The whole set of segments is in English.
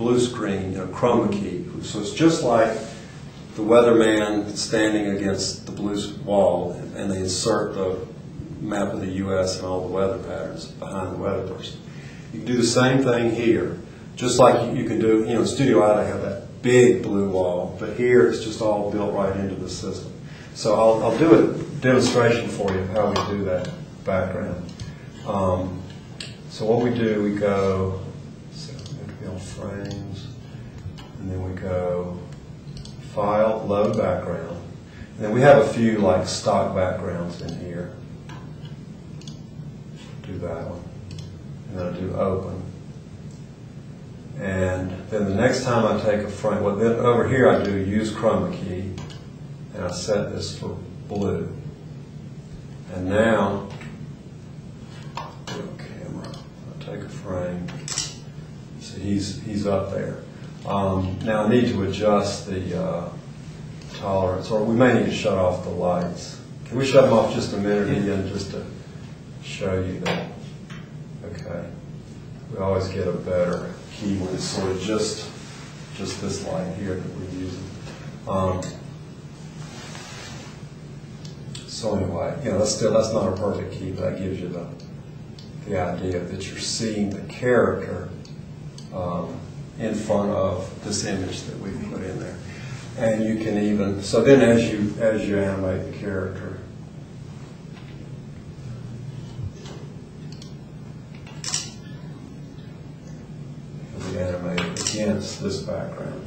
blue screen, chroma key. So it's just like the weatherman standing against the blue wall, and they insert the map of the U.S. and all the weather patterns behind the weather person. You can do the same thing here, just like you can do, you know, in Studio I, have that big blue wall, but here it's just all built right into the system. So I'll, I'll do a demonstration for you of how we do that background. Um, so what we do, we go, frames, and then we go File, Load Background. And then we have a few like stock backgrounds in here. Do that one. And then I do Open. And then the next time I take a frame, well then over here I do Use Chroma Key, and I set this for blue. And now, do a camera, I take a frame, so he's, he's up there. Um, now I need to adjust the uh, tolerance, or we may need to shut off the lights. Can we shut them off just a minute again, just to show you that? Okay. We always get a better key when it's sort of just, just this light here that we're using. Um, so anyway, you know, that's still, that's not a perfect key, but that gives you the, the idea that you're seeing the character um, in front of this image that we put in there. And you can even, so then as you, as you animate the character, we animate it against this background.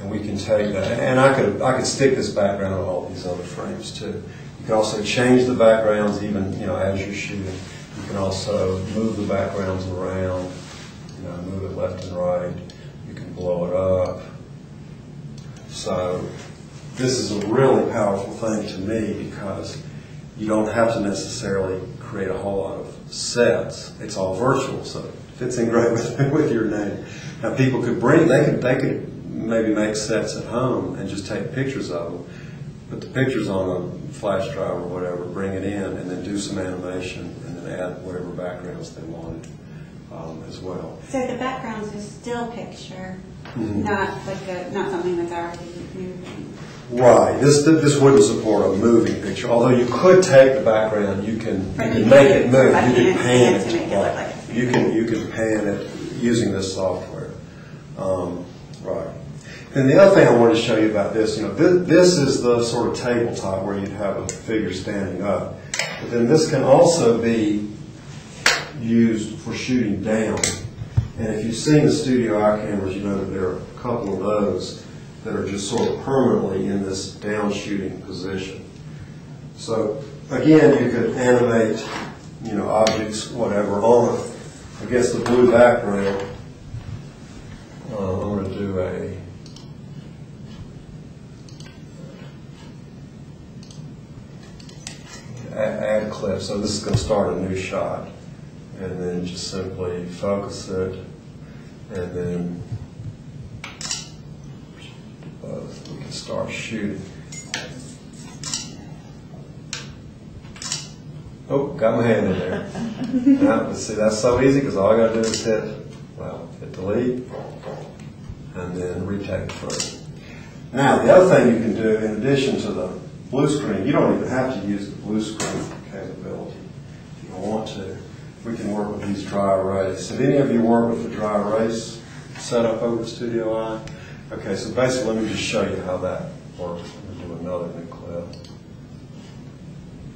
And we can take that, and I could, I could stick this background on all these other frames too. You can also change the backgrounds even, you know, as you're shooting. You can also move the backgrounds around, you know, move it left and right. You can blow it up. So this is a really powerful thing to me because you don't have to necessarily create a whole lot of sets. It's all virtual, so it fits in great with, with your name. Now people could bring, they could, they could maybe make sets at home and just take pictures of them, put the pictures on a flash drive or whatever, bring it in, and then do some animation, and add whatever backgrounds they wanted um, as well. So the backgrounds is still picture, Mhm. not like a, not something that's already moving. Right. This this wouldn't support a moving picture, although you could take the background, you can, you can make it move, you can pan hand to make it. it look right. like it's You can you can pan it using this software. Um, right. And the other thing I wanted to show you about this, you know, this, this is the sort of tabletop where you'd have a figure standing up, but then this can also be used for shooting down. And if you've seen the Studio I cameras, you know that there are a couple of those that are just sort of permanently in this down shooting position. So again, you could animate, you know, objects, whatever, on against the blue background. Uh, I'm going to do a a- So this is going to start a new shot, and then just simply focus it, and then both. We can start shooting. Oh, got my hand in there. Now, see, that's so easy because all I got to do is hit, well, hit delete, and then retake the frame. Now, the other thing you can do, in addition to the blue screen, you don't even have to use the blue screen capability if you don't want to. We can work with these dry erase. Have any of you worked with the dry erase setup over at Studio I? Okay, so basically, let me just show you how that works. Let me do another new clip.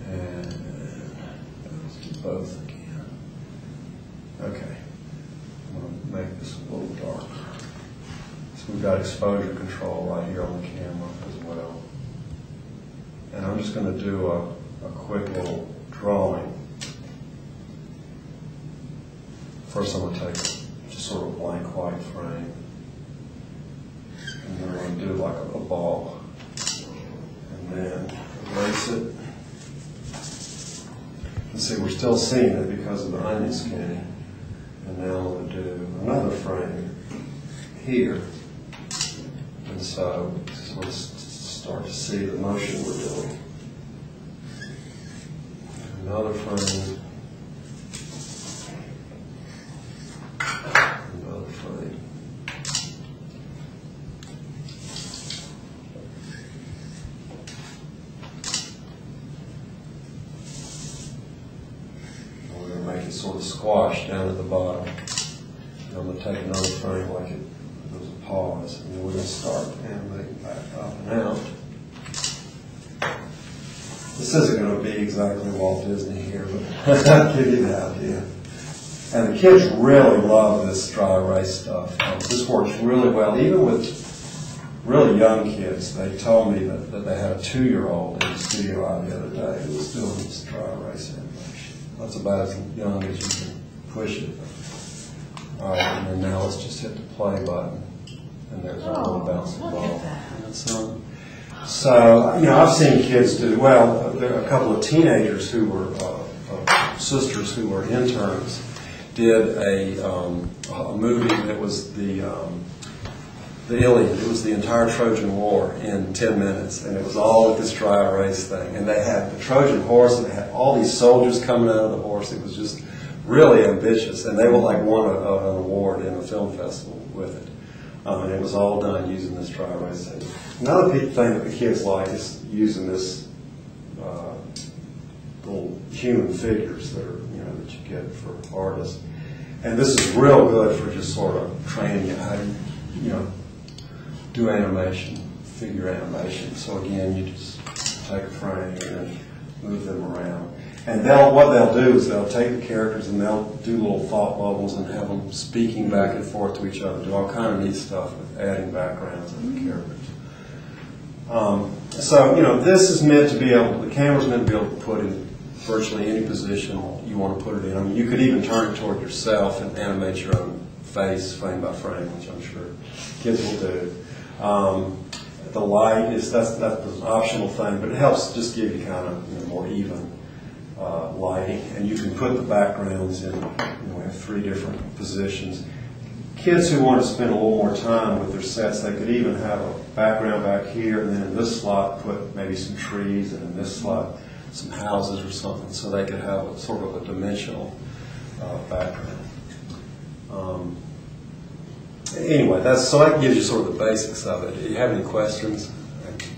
And let's do both again. Okay, I'm gonna make this a little darker. So we've got exposure control right here on the camera as well. And I'm just going to do a, a quick little drawing. First I'm going to take just sort of a blank white frame. And then I'm going to do like a, a ball. And then erase it. And see, we're still seeing it because of the onion skinning. And now I'm going to do another frame here. And so, sort of s- start to see the motion we're doing. Another frame. Of squashed down at the bottom. And I'm gonna take another frame like it, was a pause, and then we're gonna start animating back up and out. This isn't gonna be exactly Walt Disney here, but I'll give you the idea. And the kids really love this dry erase stuff. Um, This works really well, even with really young kids. They told me that, that they had a two-year-old in the studio out the other day who was doing this dry animation. That's about as young as you can push it. All right, and then now let's just hit the play button, and there's our little Oh, bouncing ball. um, So, you know, I've seen kids do, well, there are a couple of teenagers who were, uh, uh, sisters who were interns, did a, um, a movie that was the, um, the Iliad. It was the entire Trojan War in 10 minutes, and it was all with this dry erase thing. And they had the Trojan horse, and they had all these soldiers coming out of the horse. It was just really ambitious, and they were like won a, a- an award in a film festival with it. Um, and it was all done using this dry erase thing. Another big thing that the kids like is using this uh, little human figures that are, you know, that you get for artists. And this is real good for just sort of training you how you know, do animation, figure animation. So again, you just take a frame and then move them around. And they'll, what they'll do is they'll take the characters and they'll do little thought bubbles and have them speaking back and forth to each other, do all kind of neat stuff with adding backgrounds of the characters. Um, so, you know, this is meant to be able, the camera's meant to be able to put in virtually any position you want to put it in. I mean, you could even turn it toward yourself and animate your own face frame by frame, which I'm sure kids will do. Um, the light is, that's, that's an optional thing, but it helps just give you kind of, you know, more even, uh, lighting. And you can put the backgrounds in, you know, we have three different positions kids who want to spend a little more time with their sets, they could even have a background back here, and then in this slot, put maybe some trees, and in this slot, some houses or something, so they could have a sort of a dimensional uh, background. Um, Anyway, that's, so that gives you sort of the basics of it. Do you have any questions? I can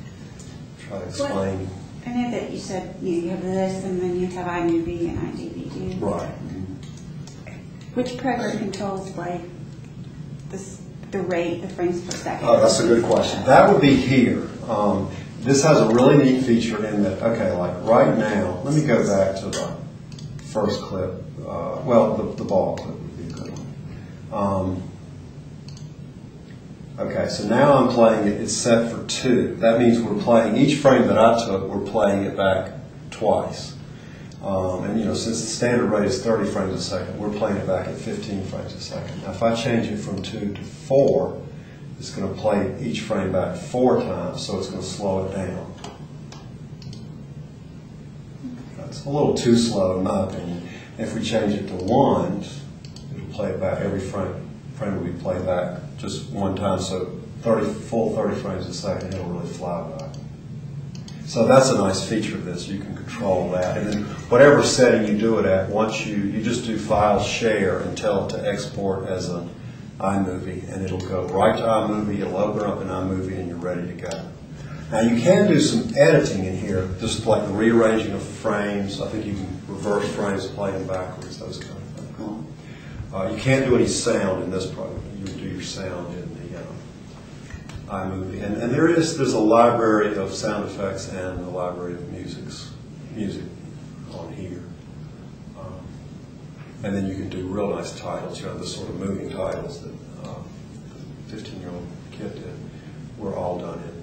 Try to explain. I know that you said, you know, you have this and then you have iMovie and iDVD. Right. Which program controls like this, the rate, the frames per second? Oh, that's a good question. That would be here. Um, This has a really neat feature in that, okay, like right now, let me go back to the first clip. Uh, Well, the, the ball clip would be a good one. Um, Okay, so now I'm playing it, it's set for two. That means we're playing, each frame that I took, we're playing it back twice. Um, and you know, since the standard rate is 30 frames a second, we're playing it back at 15 frames a second. Now, if I change it from two to four, it's going to play each frame back four times, so it's going to slow it down. That's a little too slow, in my opinion. If we change it to one, it'll play it back, every frame, frame will be played back just one time, so 30, full 30 frames a second, it'll really fly by. So that's a nice feature of this, you can control that. And then whatever setting you do it at, once you, you just do file share and tell it to export as an iMovie, and it'll go right to iMovie, it'll open up in iMovie, and you're ready to go. Now, you can do some editing in here, just like the rearranging of frames. I think you can reverse frames, play them backwards, those kind. Uh, you can't do any sound in this part. You do your sound in the um, iMovie. And, and there is there's a library of sound effects and a library of music's, music on here. Um, and then you can do real nice titles, you have the sort of moving titles that 15-year-old um, kid did We're all done in